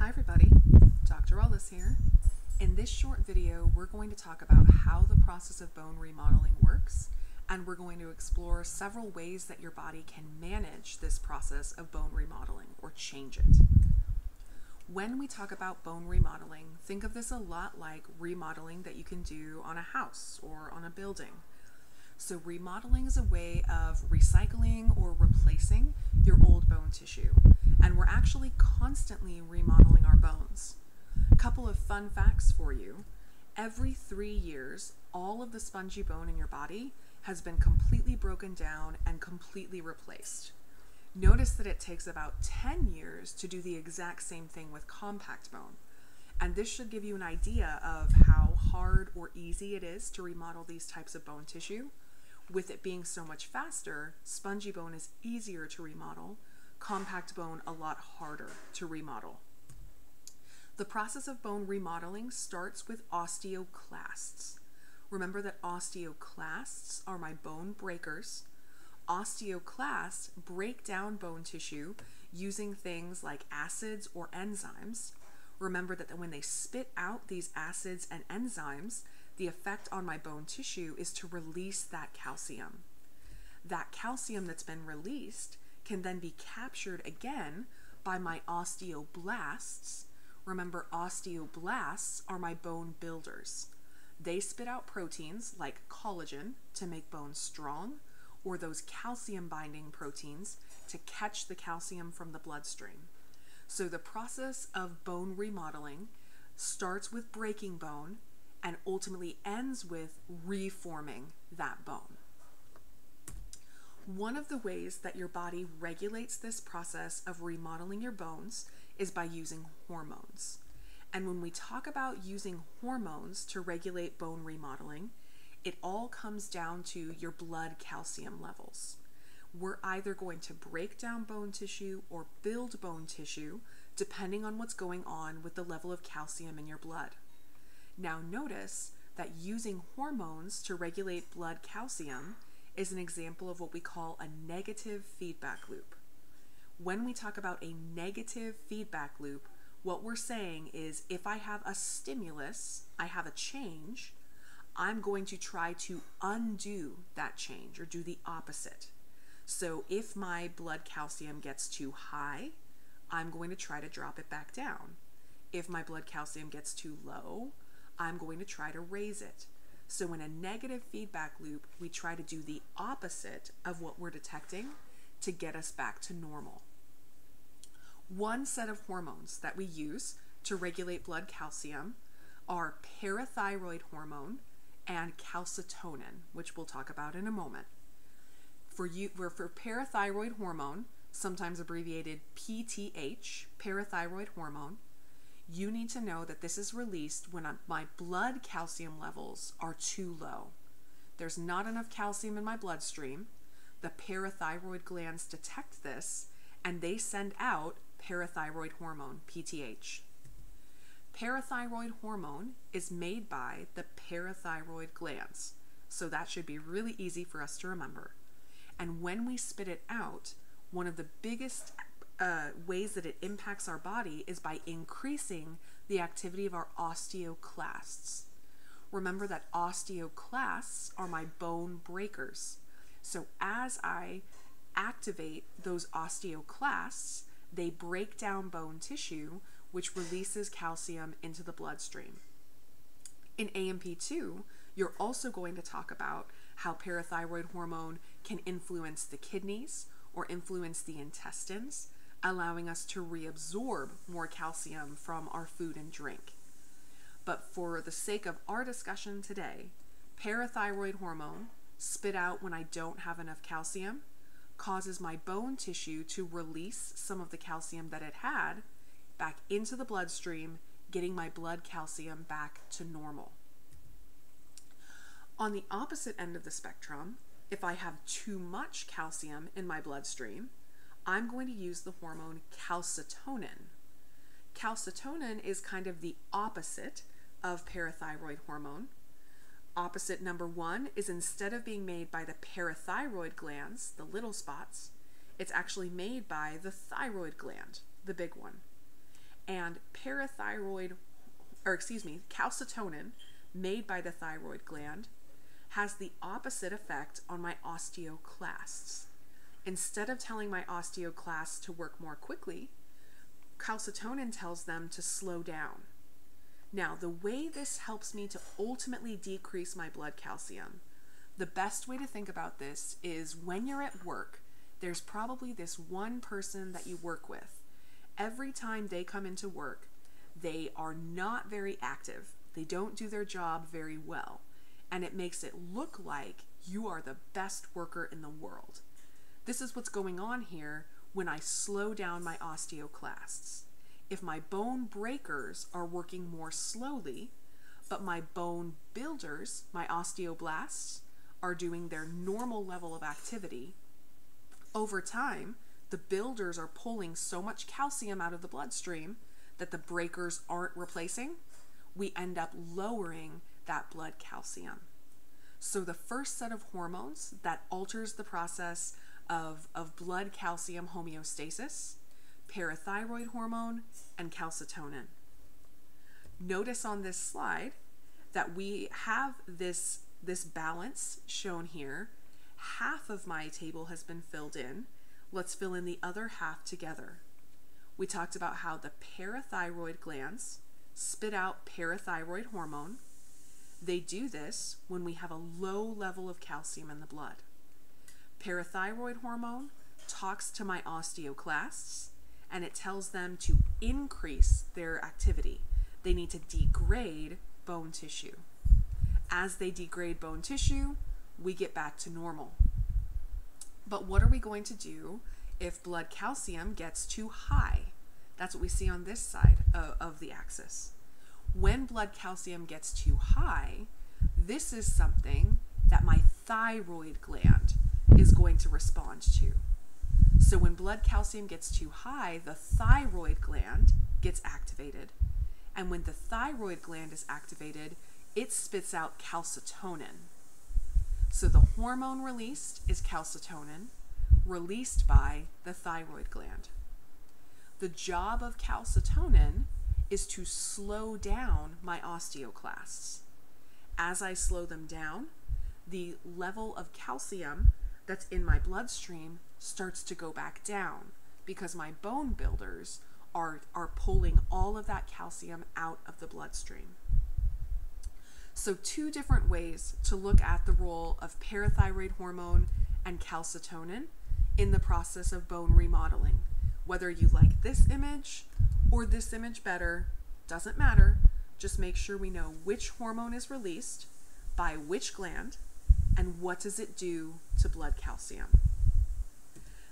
Hi everybody, Dr. Ahles here. In this short video, we're going to talk about how the process of bone remodeling works, and we're going to explore several ways that your body can manage this process of bone remodeling or change it. When we talk about bone remodeling, think of this a lot like remodeling that you can do on a house or on a building. So, remodeling is a way of recycling or replacing your old bone tissue, and we're actually constantly remodeling our bones. A couple of fun facts for you every three years, all of the spongy bone in your body has been completely broken down and completely replaced. Notice that it takes about 10 years to do the exact same thing with compact bone. And this should give you an idea of how hard or easy it is to remodel these types of bone tissue with it being so much faster, spongy bone is easier to remodel, compact bone a lot harder to remodel. The process of bone remodeling starts with osteoclasts. Remember that osteoclasts are my bone breakers. Osteoclasts break down bone tissue using things like acids or enzymes. Remember that when they spit out these acids and enzymes, the effect on my bone tissue is to release that calcium. That calcium that's been released can then be captured again by my osteoblasts. Remember, osteoblasts are my bone builders. They spit out proteins like collagen to make bones strong, or those calcium binding proteins to catch the calcium from the bloodstream. So, the process of bone remodeling starts with breaking bone and ultimately ends with reforming that bone. One of the ways that your body regulates this process of remodeling your bones is by using hormones. And when we talk about using hormones to regulate bone remodeling, it all comes down to your blood calcium levels. We're either going to break down bone tissue or build bone tissue depending on what's going on with the level of calcium in your blood. Now, notice that using hormones to regulate blood calcium is an example of what we call a negative feedback loop. When we talk about a negative feedback loop, what we're saying is if I have a stimulus, I have a change, I'm going to try to undo that change or do the opposite. So if my blood calcium gets too high, I'm going to try to drop it back down. If my blood calcium gets too low, I'm going to try to raise it. So, in a negative feedback loop, we try to do the opposite of what we're detecting to get us back to normal. One set of hormones that we use to regulate blood calcium are parathyroid hormone and calcitonin, which we'll talk about in a moment. For you, for parathyroid hormone, sometimes abbreviated PTH, parathyroid hormone, you need to know that this is released when my blood calcium levels are too low. There's not enough calcium in my bloodstream. The parathyroid glands detect this and they send out parathyroid hormone, PTH. Parathyroid hormone is made by the parathyroid glands, so that should be really easy for us to remember. And when we spit it out, one of the biggest uh, ways that it impacts our body is by increasing the activity of our osteoclasts. Remember that osteoclasts are my bone breakers. So as I activate those osteoclasts, they break down bone tissue, which releases calcium into the bloodstream. In A&P 2, you're also going to talk about how parathyroid hormone can influence the kidneys or influence the intestines allowing us to reabsorb more calcium from our food and drink. But for the sake of our discussion today, parathyroid hormone, spit out when I don't have enough calcium, causes my bone tissue to release some of the calcium that it had back into the bloodstream, getting my blood calcium back to normal. On the opposite end of the spectrum, if I have too much calcium in my bloodstream, I'm going to use the hormone calcitonin. Calcitonin is kind of the opposite of parathyroid hormone. Opposite number one is instead of being made by the parathyroid glands, the little spots, it's actually made by the thyroid gland, the big one. And parathyroid, or excuse me, calcitonin made by the thyroid gland has the opposite effect on my osteoclasts. Instead of telling my osteoclasts to work more quickly, calcitonin tells them to slow down. Now, the way this helps me to ultimately decrease my blood calcium, the best way to think about this is when you're at work, there's probably this one person that you work with. Every time they come into work, they are not very active. They don't do their job very well. And it makes it look like you are the best worker in the world. This is what's going on here when I slow down my osteoclasts. If my bone breakers are working more slowly, but my bone builders, my osteoblasts, are doing their normal level of activity, over time, the builders are pulling so much calcium out of the bloodstream that the breakers aren't replacing. We end up lowering that blood calcium. So, the first set of hormones that alters the process of, of blood calcium homeostasis, parathyroid hormone, and calcitonin. Notice on this slide that we have this, this balance shown here. Half of my table has been filled in. Let's fill in the other half together. We talked about how the parathyroid glands spit out parathyroid hormone. They do this when we have a low level of calcium in the blood. Parathyroid hormone talks to my osteoclasts and it tells them to increase their activity. They need to degrade bone tissue. As they degrade bone tissue, we get back to normal. But what are we going to do if blood calcium gets too high? That's what we see on this side of, of the axis. When blood calcium gets too high, this is something that my thyroid gland is going to respond to. So when blood calcium gets too high, the thyroid gland gets activated. And when the thyroid gland is activated, it spits out calcitonin. So the hormone released is calcitonin, released by the thyroid gland. The job of calcitonin is to slow down my osteoclasts. As I slow them down, the level of calcium that's in my bloodstream starts to go back down because my bone builders are, are pulling all of that calcium out of the bloodstream. So, two different ways to look at the role of parathyroid hormone and calcitonin in the process of bone remodeling. Whether you like this image or this image better, doesn't matter. Just make sure we know which hormone is released by which gland and what does it do to blood calcium.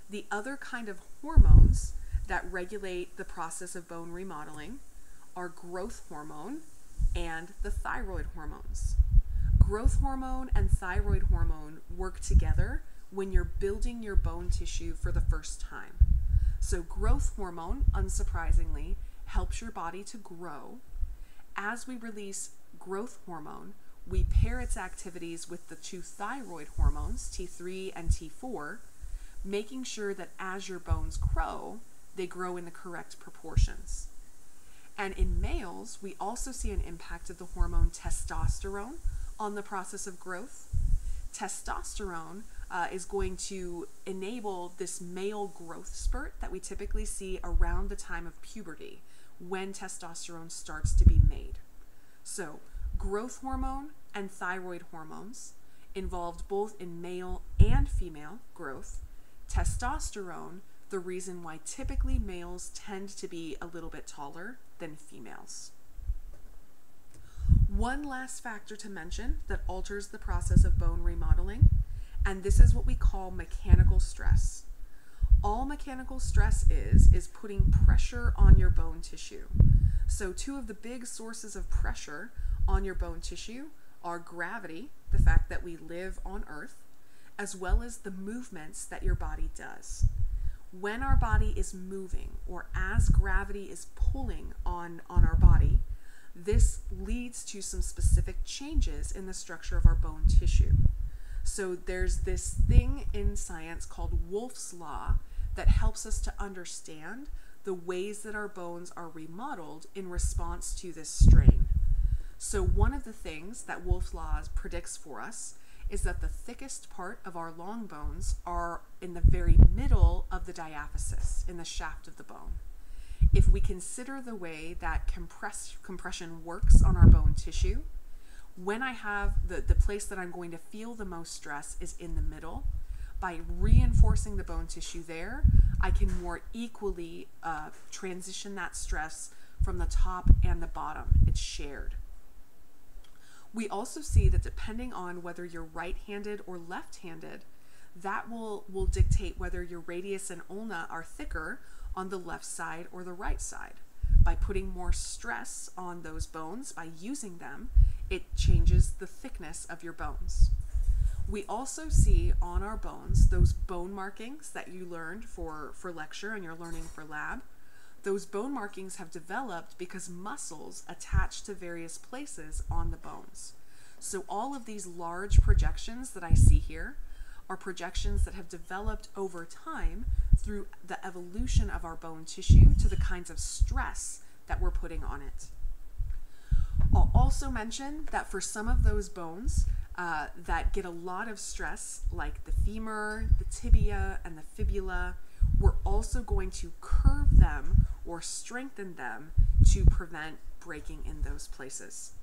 The other kind of hormones that regulate the process of bone remodeling are growth hormone and the thyroid hormones. Growth hormone and thyroid hormone work together when you're building your bone tissue for the first time. So, growth hormone, unsurprisingly, helps your body to grow. As we release growth hormone, we pair its activities with the two thyroid hormones, T3 and T4, making sure that as your bones grow, they grow in the correct proportions. And in males, we also see an impact of the hormone testosterone on the process of growth. Testosterone uh, is going to enable this male growth spurt that we typically see around the time of puberty when testosterone starts to be made. So, growth hormone and thyroid hormones involved both in male and female growth. Testosterone, the reason why typically males tend to be a little bit taller than females. One last factor to mention that alters the process of bone remodeling, and this is what we call mechanical stress. All mechanical stress is, is putting pressure on your bone tissue. So, two of the big sources of pressure on your bone tissue are gravity, the fact that we live on Earth, as well as the movements that your body does. When our body is moving, or as gravity is pulling on, on our body, this leads to some specific changes in the structure of our bone tissue. So, there's this thing in science called Wolff's Law that helps us to understand the ways that our bones are remodeled in response to this strain. So, one of the things that Wolff's Laws predicts for us is that the thickest part of our long bones are in the very middle of the diaphysis, in the shaft of the bone. If we consider the way that compress, compression works on our bone tissue, when I have the, the place that I'm going to feel the most stress is in the middle, by reinforcing the bone tissue there, I can more equally uh, transition that stress from the top and the bottom. It's shared. We also see that depending on whether you're right handed or left handed, that will, will dictate whether your radius and ulna are thicker on the left side or the right side. By putting more stress on those bones, by using them, it changes the thickness of your bones. We also see on our bones those bone markings that you learned for, for lecture and you're learning for lab. Those bone markings have developed because muscles attach to various places on the bones. So all of these large projections that I see here are projections that have developed over time through the evolution of our bone tissue to the kinds of stress that we're putting on it. I'll also mention that for some of those bones uh, that get a lot of stress, like the femur, the tibia, and the fibula, we're also going to curve them or strengthen them to prevent breaking in those places.